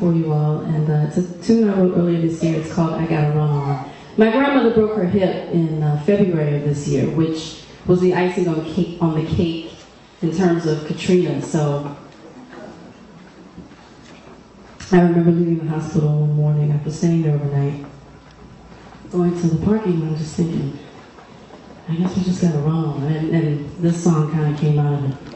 for you all, and uh, it's a tune I wrote earlier this year. It's called I Gotta Run On. My grandmother broke her hip in uh, February of this year, which was the icing on, cake, on the cake in terms of Katrina. So I remember leaving the hospital one morning after staying there overnight, going to the parking lot, just thinking, I guess we just gotta run on. And, and this song kind of came out of it.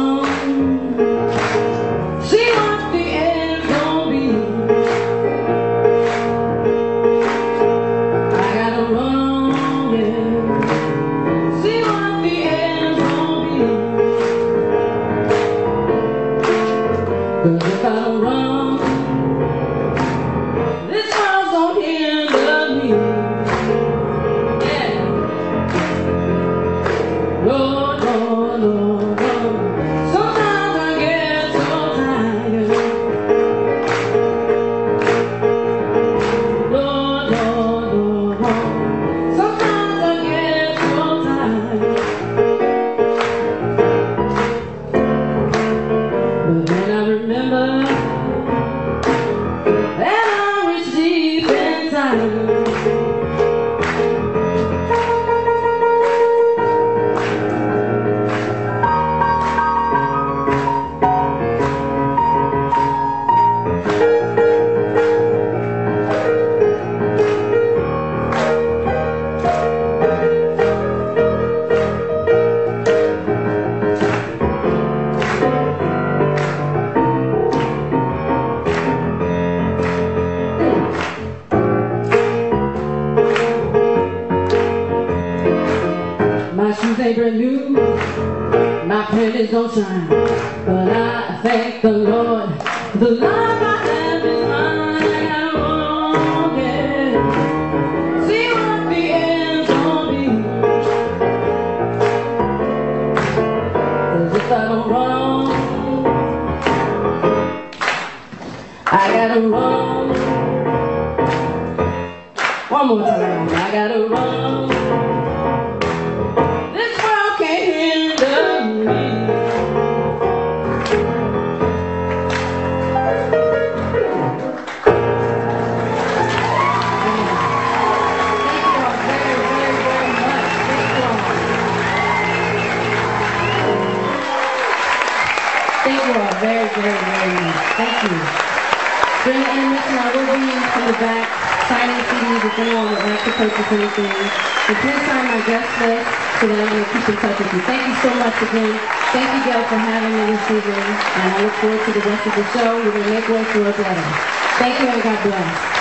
'Cause if I run, inside. My shoes ain't brand new, my pennies don't shine, but I thank the Lord. The life I have is mine. I on, yeah. See what the end's gonna be. 'Cause if I don't run I gotta run. One more time, I gotta run. Very much. Thank you. During the intermission, I will be in the back signing CDs if anyone would like to purchase anything. And please sign my guest list so that I can keep in touch with you. Thank you so much again. Thank you, Gail, for having me this evening. And I look forward to the rest of the show. We're going to make way for Odetta. Thank you and God bless.